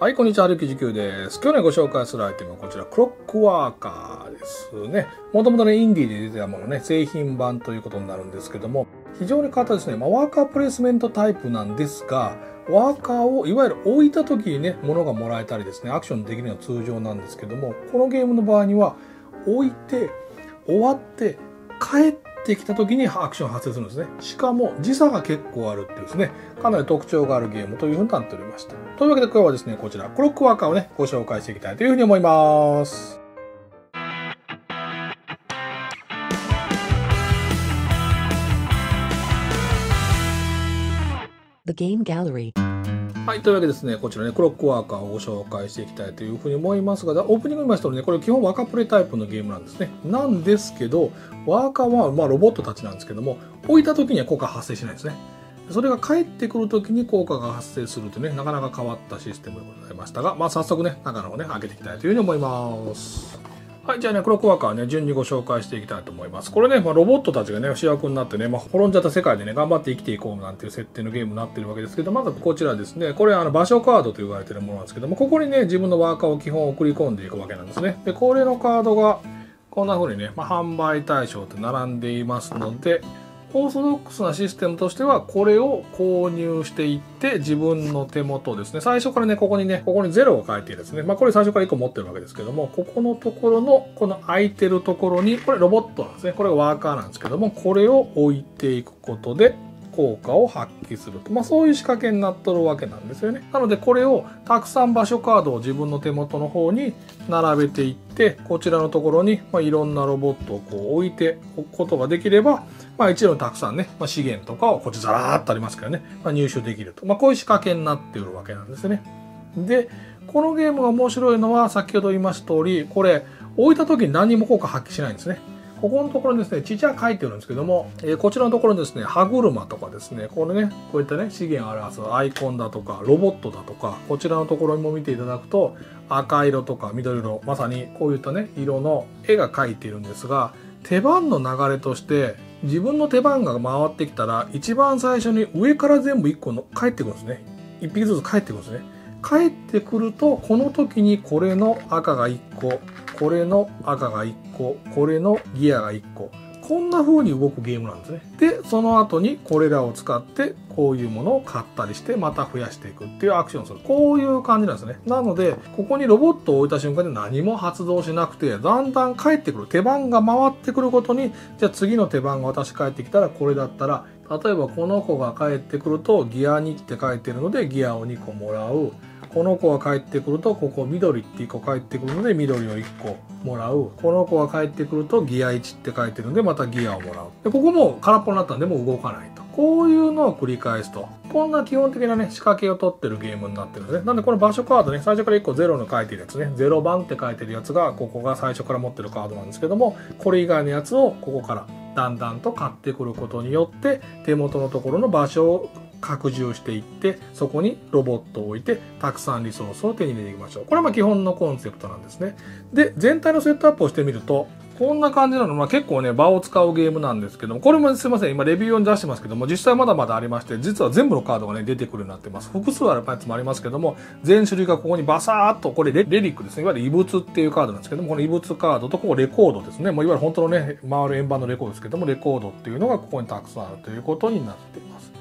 はい、こんにちは、歩き時です。今日ね、ご紹介するアイテムはこちら、クロックワーカーですね。もともとね、インディーで出てたものね、製品版ということになるんですけども、非常に変わったですね、まあ、ワーカープレイスメントタイプなんですが、ワーカーをいわゆる置いた時にね、物がもらえたりですね、アクションできるのは通常なんですけども、このゲームの場合には、置いて、終わって、帰ってきた時にアクション発生するんですね。しかも時差が結構あるっていうですね、かなり特徴があるゲームというふうになっておりました。というわけで今日はですね、こちら、クロックワーカーをね、ご紹介していきたいというふうに思います。The Game Gallery. はい、というわけでですね、こちらね、クロックワーカーをご紹介していきたいというふうに思いますが、オープニング見ましたとね、これ基本ワカプレタイプのゲームなんですね。なんですけど、ワーカーは、まあ、ロボットたちなんですけども、置いた時には効果発生しないんですね。それが帰ってくる時に効果が発生するというね、なかなか変わったシステムでございましたが、まあ、早速ね、中の方ね、開けていきたいというふうに思います。はい、じゃあね、クロックワーカーね、順にご紹介していきたいと思います。これね、まあ、ロボットたちがね、主役になってね、まあ、滅んじゃった世界でね、頑張って生きていこうなんていう設定のゲームになってるわけですけど、まずこちらですね、これあの場所カードと言われてるものなんですけども、ここにね、自分のワーカーを基本送り込んでいくわけなんですね。で、これのカードが、こんな風にね、まあ、販売対象って並んでいますので、オーソドックスなシステムとしては、これを購入していって、自分の手元ですね。最初からね、ここにね、ここに0が書いてですね。まあ、これ最初から1個持ってるわけですけども、ここのところの、この空いてるところに、これロボットなんですね。これがワーカーなんですけども、これを置いていくことで、効果を発揮すると。まあそういう仕掛けになっとるわけなんですよね。なのでこれをたくさん場所カードを自分の手元の方に並べていって、こちらのところに、まあ、いろんなロボットをこう置いておくことができれば、まあ一度にたくさんね、まあ、資源とかをこっちザラーっとありますからね、まあ、入手できると。まあこういう仕掛けになっているわけなんですね。で、このゲームが面白いのは先ほど言いました通り、これ置いた時に何も効果発揮しないんですね。ここのところにですね、ちっちゃく書いてるんですけども、えーこちらのところにですね、歯車とかですね、これね、こういったね、資源を表すアイコンだとか、ロボットだとか、こちらのところにも見ていただくと、赤色とか緑色、まさにこういったね、色の絵が描いているんですが、手番の流れとして、自分の手番が回ってきたら、一番最初に上から全部1個の帰ってくるんですね。1匹ずつ返ってくるんですね。帰ってくると、この時にこれの赤が1個、これの赤が1個、これのギアが1個。こんな風に動くゲームなんですね。で、その後にこれらを使って、こういうものを買ったりして、また増やしていくっていうアクションをする。こういう感じなんですね。なので、ここにロボットを置いた瞬間で何も発動しなくて、だんだん帰ってくる。手番が回ってくるごとに、じゃあ次の手番が私帰ってきたらこれだったら、例えばこの子が帰ってくると、ギア2って書いてるので、ギアを2個もらう。この子が帰ってくると、ここ緑って1個帰ってくるので、緑を1個もらう。この子が帰ってくると、ギア1って書いてるので、またギアをもらう。で、ここも空っぽになったんで、もう動かないと。こういうのを繰り返すと。こんな基本的なね、仕掛けを取ってるゲームになってるんですね。なんで、この場所カードね、最初から1個0の書いてるやつね、0番って書いてるやつが、ここが最初から持ってるカードなんですけども、これ以外のやつをここからだんだんと買ってくることによって、手元のところの場所拡充していってそこにロボットを置いてたくさんリソースを手に入れていきましょう。これはま基本のコンセプトなんですね。で全体のセットアップをしてみるとこんな感じなの、まあ、結構ね場を使うゲームなんですけどもこれもすいません。今レビュー用に出してますけども実際まだまだありまして実は全部のカードがね出てくるようになってます。複数あるやつもありますけども全種類がここにバサーっとこれレレリックですね。いわゆる異物っていうカードなんですけどもこの異物カードとここレコードですね。もういわゆる本当のね回る円盤のレコードですけどもレコードっていうのがここにたくさんあるということになっています。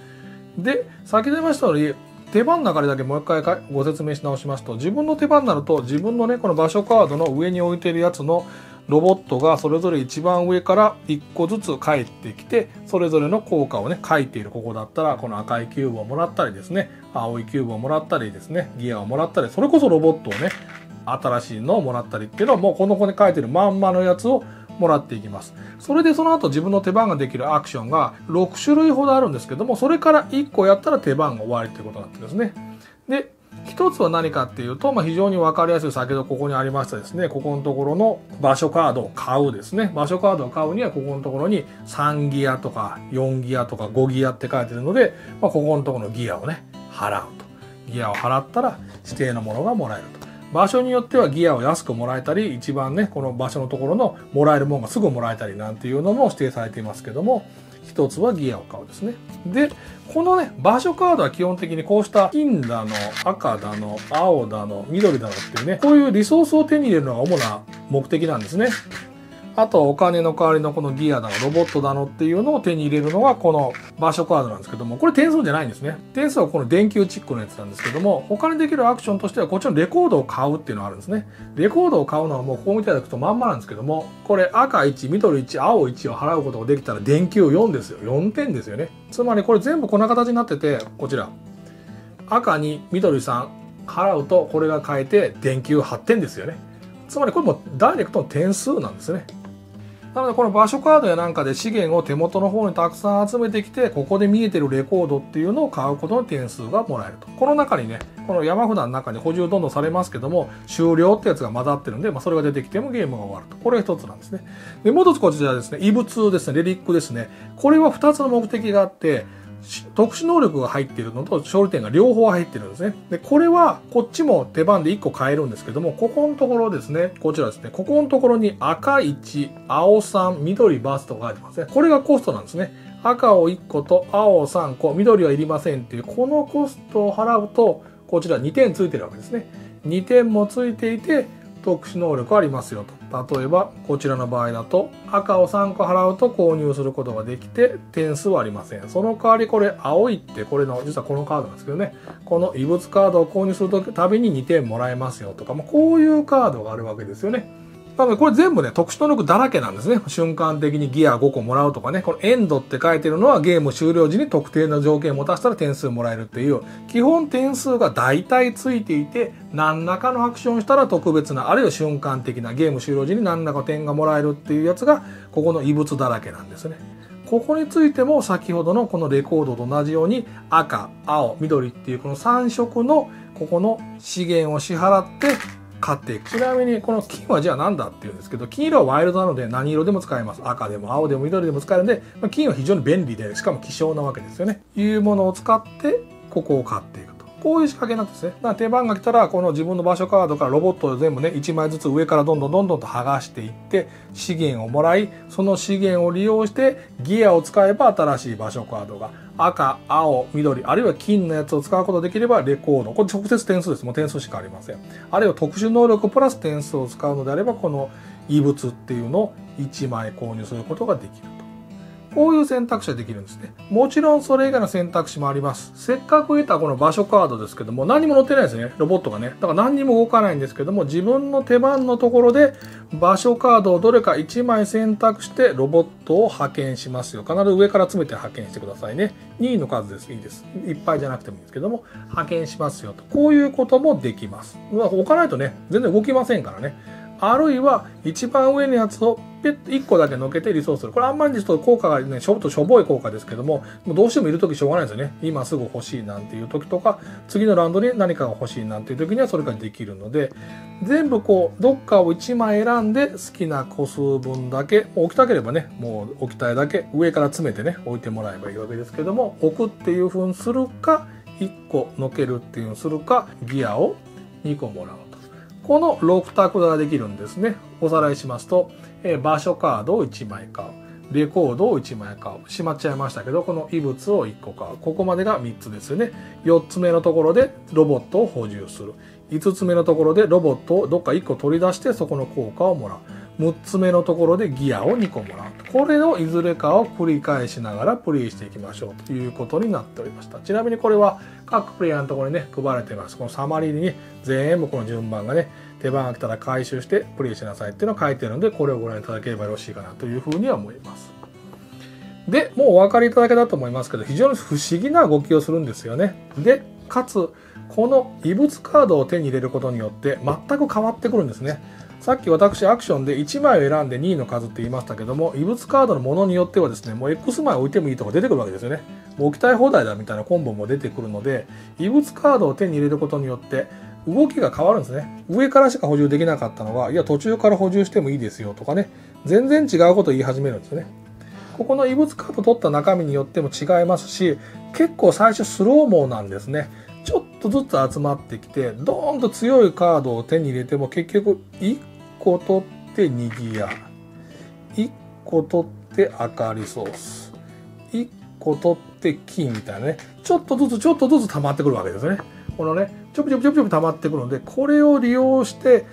で先ほど言いましたように手番の流れだけもう一回ご説明し直しますと自分の手番になると自分のねこの場所カードの上に置いてるやつのロボットがそれぞれ一番上から1個ずつ帰ってきてそれぞれの効果をね書いている。ここだったらこの赤いキューブをもらったりですね青いキューブをもらったりですねギアをもらったりそれこそロボットをね新しいのをもらったりっていうのはもうこの子に書いてるまんまのやつをもらっていきます。それでその後自分の手番ができるアクションが6種類ほどあるんですけども、それから1個やったら手番が終わりということになってですね。で、一つは何かっていうと、まあ、非常に分かりやすい先ほどここにありましたですね、ここのところの場所カードを買うですね。場所カードを買うにはここのところに3ギアとか4ギアとか5ギアって書いてるので、まあ、ここのところのギアをね、払うと。ギアを払ったら指定のものがもらえると。場所によってはギアを安くもらえたり、一番ね、この場所のところのもらえるものがすぐもらえたりなんていうのも指定されていますけども、一つはギアを買うですね。で、このね、場所カードは基本的にこうした金だの、赤だの、青だの、緑だのっていうね、こういうリソースを手に入れるのが主な目的なんですね。あとはお金の代わりのこのギアだの、ロボットだのっていうのを手に入れるのがこの場所カードなんですけども、これ点数じゃないんですね。点数はこの電球チックのやつなんですけども、他にできるアクションとしてはこっちのレコードを買うっていうのがあるんですね。レコードを買うのはもうこう見ていただくとまんまなんですけども、これ赤1、緑1、青1を払うことができたら電球4ですよ。4点ですよね。つまりこれ全部こんな形になってて、こちら。赤に緑3払うとこれが変えて電球8点ですよね。つまりこれもダイレクトの点数なんですね。なのでこの場所カードやなんかで資源を手元の方にたくさん集めてきてここで見えてるレコードっていうのを買うことの点数がもらえると。この中にねこの山札の中に補充どんどんされますけども終了ってやつが混ざってるんで、まあ、それが出てきてもゲームが終わると。これが一つなんですね。でもう一つこちらですね。異物ですね。レリックですね。これは二つの目的があって特殊能力が入っているのと勝利点が両方入ってるんですね。で、これはこっちも手番で1個変えるんですけども、ここのところですね、こちらですね、ここのところに赤1、青3、緑バスと書いてますね。これがコストなんですね。赤を1個と青3個、緑はいりませんっていう、このコストを払うと、こちら2点ついてるわけですね。2点もついていて、特殊能力ありますよと。例えば、こちらの場合だと、赤を3個払うと購入することができて、点数はありません。その代わりこれ、青いって、これの、実はこのカードなんですけどね、この異物カードを購入するたびに2点もらえますよとか、も、こういうカードがあるわけですよね。なのでこれ全部ね、特殊能力だらけなんですね。瞬間的にギア5個もらうとかね。このエンドって書いてるのはゲーム終了時に特定の条件を持たせたら点数もらえるっていう、基本点数が大体ついていて、何らかのアクションしたら特別な、あるいは瞬間的なゲーム終了時に何らか点がもらえるっていうやつが、ここの異物だらけなんですね。ここについても先ほどのこのレコードと同じように赤、青、緑っていうこの3色のここの資源を支払って買っていく。ちなみにこの金はじゃあ何だっていうんですけど、金色はワイルドなので何色でも使えます。赤でも青でも緑でも使えるんで、ま、金は非常に便利で、しかも希少なわけですよね。いうものを使って、ここを買っていくと。こういう仕掛けなんですね。だから手番が来たら、この自分の場所カードからロボットを全部ね、1枚ずつ上からどんどんどんどんと剥がしていって、資源をもらい、その資源を利用してギアを使えば新しい場所カードが赤、青、緑、あるいは金のやつを使うことができればレコード。これ直接点数です。もう点数しかありません。あるいは特殊能力プラス点数を使うのであれば、この異物っていうのを1枚購入することができると。こういう選択肢ができるんですね。もちろんそれ以外の選択肢もあります。せっかく得たこの場所カードですけども、何も載ってないですね。ロボットがね。だから何にも動かないんですけども、自分の手番のところで場所カードをどれか1枚選択してロボットを派遣しますよ。必ず上から詰めて派遣してくださいね。2位の数です。いいです。いっぱいじゃなくてもいいんですけども、派遣しますよと。こういうこともできます。置かないとね、全然動きませんからね。あるいは一番上のやつをペッと1個だけのけてリソースする。これあんまりちょっと効果がね、ちょっとしょぼい効果ですけども、もうどうしてもいるときしょうがないですよね。今すぐ欲しいなんていう時とか、次のラウンドに何かが欲しいなんていう時にはそれができるので、全部こう、どっかを1枚選んで好きな個数分だけ、置きたければね、もう置きたいだけ上から詰めてね、置いてもらえばいいわけですけども、置くっていう風にするか、1個のけるっていう風にするか、ギアを2個もらう。この6択ができるんですね。おさらいしますと、えー、場所カードを1枚買う。レコードを1枚買う。しまっちゃいましたけど、この異物を1個買う。ここまでが3つですよね。4つ目のところでロボットを補充する。5つ目のところでロボットをどっか1個取り出してそこの効果をもらう。6つ目のところでギアを2個もらう。これをいずれかを繰り返しながらプレイしていきましょうということになっておりました。ちなみにこれは各プレイヤーのところにね、配られています。このサマリーにね、全部この順番がね、手番が来たら回収してプレイしなさいっていうのが書いてるので、これをご覧いただければよろしいかなというふうには思います。で、もうお分かりいただけだと思いますけど、非常に不思議な動きをするんですよね。で、かつ、この異物カードを手に入れることによって全く変わってくるんですね。さっき私アクションで1枚を選んで2位の数って言いましたけども、異物カードのものによってはですね、もう X 枚置いてもいいとか出てくるわけですよね。もう置きたい放題だみたいなコンボも出てくるので、異物カードを手に入れることによって動きが変わるんですね。上からしか補充できなかったのが、いや途中から補充してもいいですよとかね、全然違うこと言い始めるんですよね。ここの異物カード取った中身によっても違いますし、結構最初スローモーなんですね。ちょっとずつ集まってきて、ドーンと強いカードを手に入れても結局1個取って2ギア1個取って赤リソース。1個取って金みたいなね。ちょっとずつちょっとずつ溜まってくるわけですね。このねちょぷちょぷちょぷちょぷ溜まってくるのでこれを利用して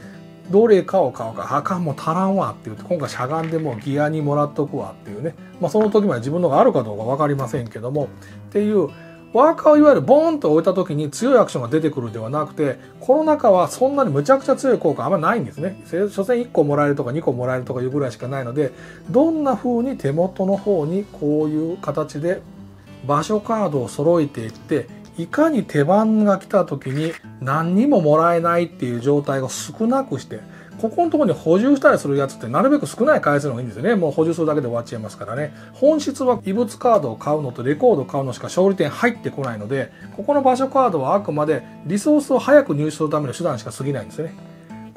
どれかを買うか、あかんも足らんわって言って、今回しゃがんでもうギアにもらっとくわっていうね。まあその時まで自分のがあるかどうか分かりませんけども、っていう、ワーカーをいわゆるボーンと置いた時に強いアクションが出てくるではなくて、この中はそんなにむちゃくちゃ強い効果あんまないんですね。所詮1個もらえるとか2個もらえるとかいうぐらいしかないので、どんな風に手元の方にこういう形で場所カードを揃えていって、いかに手番が来た時に何にももらえないっていう状態を少なくして、ここのところに補充したりするやつってなるべく少ない回数の方がいいんですよね。もう補充するだけで終わっちゃいますからね。本質は異物カードを買うのとレコードを買うのしか勝利点入ってこないので、ここの場所カードはあくまでリソースを早く入手するための手段しか過ぎないんですよね。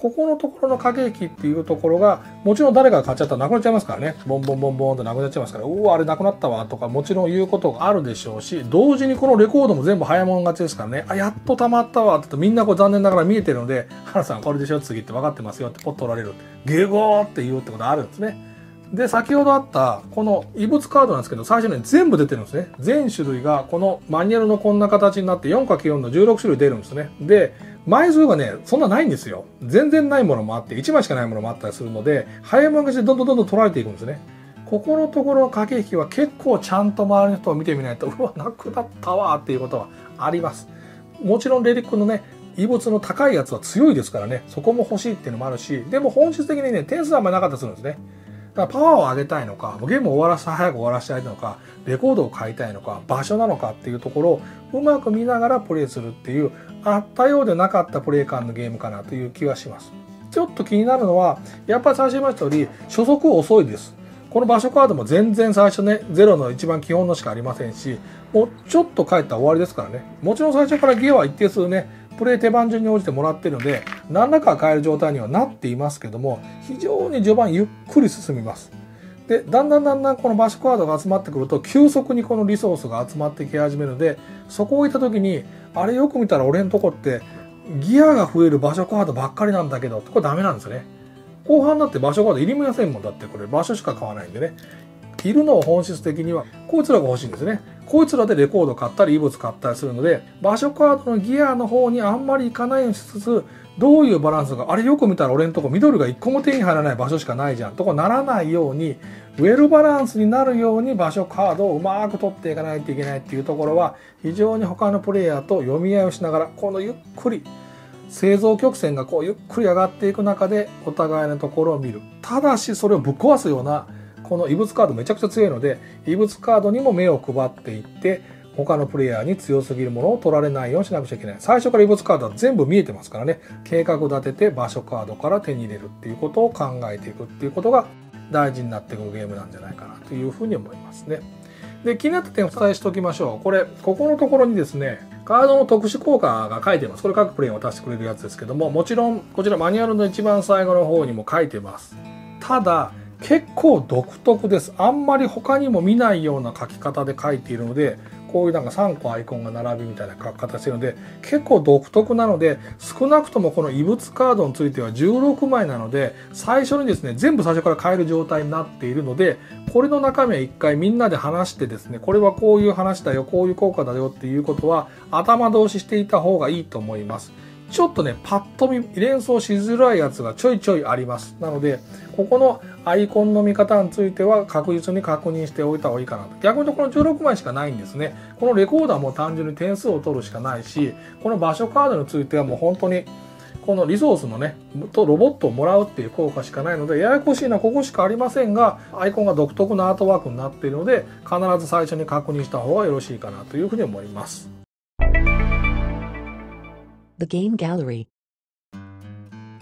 ここのところの駆け引きっていうところが、もちろん誰かが買っちゃったらなくなっちゃいますからね。ボンボンボンボンってなくなっちゃいますから、うわ、あれなくなったわとか、もちろん言うことがあるでしょうし、同時にこのレコードも全部早物勝ちですからね、あ、やっと溜まったわってみんなこう残念ながら見えてるので、原さんこれでしょ次って分かってますよってポッと取られる。ゲゴーって言うってことあるんですね。で、先ほどあったこの異物カードなんですけど、最初に全部出てるんですね。全種類がこのマニュアルのこんな形になって 4×4 の16種類出るんですね。で、枚数がね、そんなないんですよ。全然ないものもあって、1枚しかないものもあったりするので、早いもの勝ちでどんどんどんどん取られていくんですね。ここのところの駆け引きは結構ちゃんと周りの人を見てみないと、うわ、なくなったわっていうことはあります。もちろんレリックのね、異物の高いやつは強いですからね、そこも欲しいっていうのもあるし、でも本質的にね、点数はあんまりなかったりするんですね。だからパワーを上げたいのか、ゲームを終わらせ早く終わらせたいのか、レコードを買いたいのか、場所なのかっていうところをうまく見ながらプレイするっていう、あったようでなかったプレイ感のゲームかなという気がします。ちょっと気になるのは、やっぱり最初言いました通り、初速遅いです。この場所カードも全然最初ね、ゼロの一番基本のしかありませんし、もうちょっと帰ったら終わりですからね。もちろん最初からギアは一定数ね、プレイ手番順に応じてもらってるので、何らか変える状態にはなっていますけども、非常に序盤ゆっくり進みます。で、だんだんだんだんこの場所カードが集まってくると、急速にこのリソースが集まってき始めるので、そこを置いた時に、あれよく見たら俺んとこって、ギアが増える場所カードばっかりなんだけど、これダメなんですよね。後半になって場所カードいりませんもんだってこれ場所しか買わないんでね。いるのを本質的には、こいつらが欲しいんですね。こいつらでレコード買ったり、異物買ったりするので、場所カードのギアの方にあんまり行かないようにしつつ、どういうバランスが、あれよく見たら俺んとこ緑が1個も手に入らない場所しかないじゃん。とかならないように、ウェルバランスになるように場所カードをうまく取っていかないといけないっていうところは、非常に他のプレイヤーと読み合いをしながら、このゆっくり、製造曲線がこうゆっくり上がっていく中でお互いのところを見る。ただしそれをぶっ壊すようなこの異物カードめちゃくちゃ強いので異物カードにも目を配っていって他のプレイヤーに強すぎるものを取られないようにしなくちゃいけない。最初から異物カードは全部見えてますからね。計画立てて場所カードから手に入れるっていうことを考えていくっていうことが大事になってくるゲームなんじゃないかなというふうに思いますね。で、気になった点をお伝えしておきましょう。これ、ここのところにですね、カードの特殊効果が書いてます。これ各プレイヤーを渡してくれるやつですけども、もちろんこちらマニュアルの一番最後の方にも書いてます。ただ、結構独特です。あんまり他にも見ないような書き方で書いているので、こういうなんか3個アイコンが並びみたいな書き方してるので、結構独特なので、少なくともこの異物カードについては16枚なので、最初にですね、全部最初から変える状態になっているので、これの中身は一回みんなで話してですね、これはこういう話だよ、こういう効果だよっていうことは頭通ししていた方がいいと思います。ちょっとね、パッと見、連想しづらいやつがちょいちょいあります。なので、ここのアイコンの見方については確実に確認しておいた方がいいかなと。逆にこの16枚しかないんですね。このレコーダーも単純に点数を取るしかないし、この場所カードについてはもう本当にこのリソースのね、とロボットをもらうっていう効果しかないので、ややこしいのはここしかありませんが、アイコンが独特なアートワークになっているので、必ず最初に確認した方がよろしいかなというふうに思います。The Game Gallery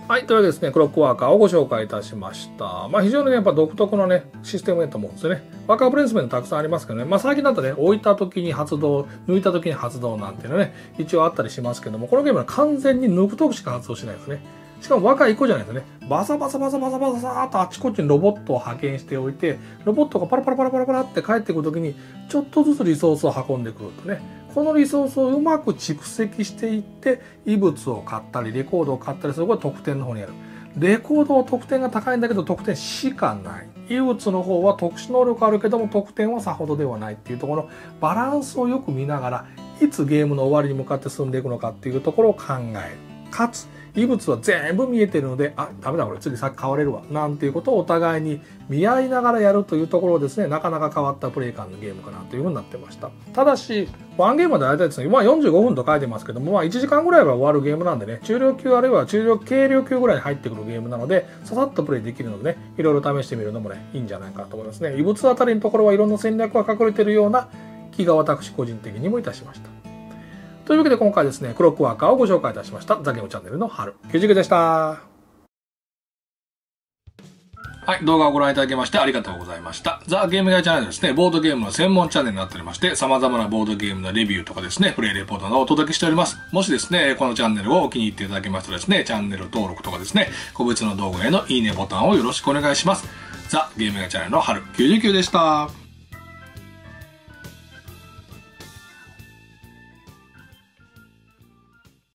はい。というわけでですね、クロックワーカーをご紹介いたしました。まあ、非常にね、やっぱ独特のね、システムだと思うんですよね。ワーカープレイスメントたくさんありますけどね、まあ、最近だとね、置いた時に発動、抜いた時に発動なんていうのね、一応あったりしますけども、このゲームは完全に抜く時しか発動しないですね。しかも若い子じゃないですね。バサバサバサバサバサーっとあちこちにロボットを派遣しておいて、ロボットがパラパラパラパラパラって帰ってくるときに、ちょっとずつリソースを運んでくるとね。このリソースをうまく蓄積していって、異物を買ったり、レコードを買ったりするこれ得点の方にある。レコードは得点が高いんだけど得点しかない異物の方は特殊能力あるけども得点はさほどではないっていうところバランスをよく見ながらいつゲームの終わりに向かって進んでいくのかっていうところを考えるかつ異物は全部見えてるので、あ、ダメだこれ次さっき変われるわ。なんていうことをお互いに見合いながらやるというところですね、なかなか変わったプレイ感のゲームかなというふうになってました。ただし、ワンゲームで大体ですね、まあ45分と書いてますけども、まあ1時間ぐらいは終わるゲームなんでね、中量級あるいは中量、軽量級ぐらいに入ってくるゲームなので、ささっとプレイできるのでね、いろいろ試してみるのもね、いいんじゃないかと思いますね。異物あたりのところはいろんな戦略が隠れてるような気が私個人的にもいたしました。というわけで今回ですね、クロックワーカーをご紹介いたしました。ザゲームチャンネルの春。キュジクでした。はい、動画をご覧いただきましてありがとうございました。ザ・ゲームガイチャンネルですね、ボードゲームの専門チャンネルになっておりまして、様々なボードゲームのレビューとかですね、プレイレポートなどをお届けしております。もしですね、このチャンネルをお気に入っていただけましたらですね、チャンネル登録とかですね、個別の動画へのいいねボタンをよろしくお願いします。ザ・ゲームガイチャンネルの春99でした。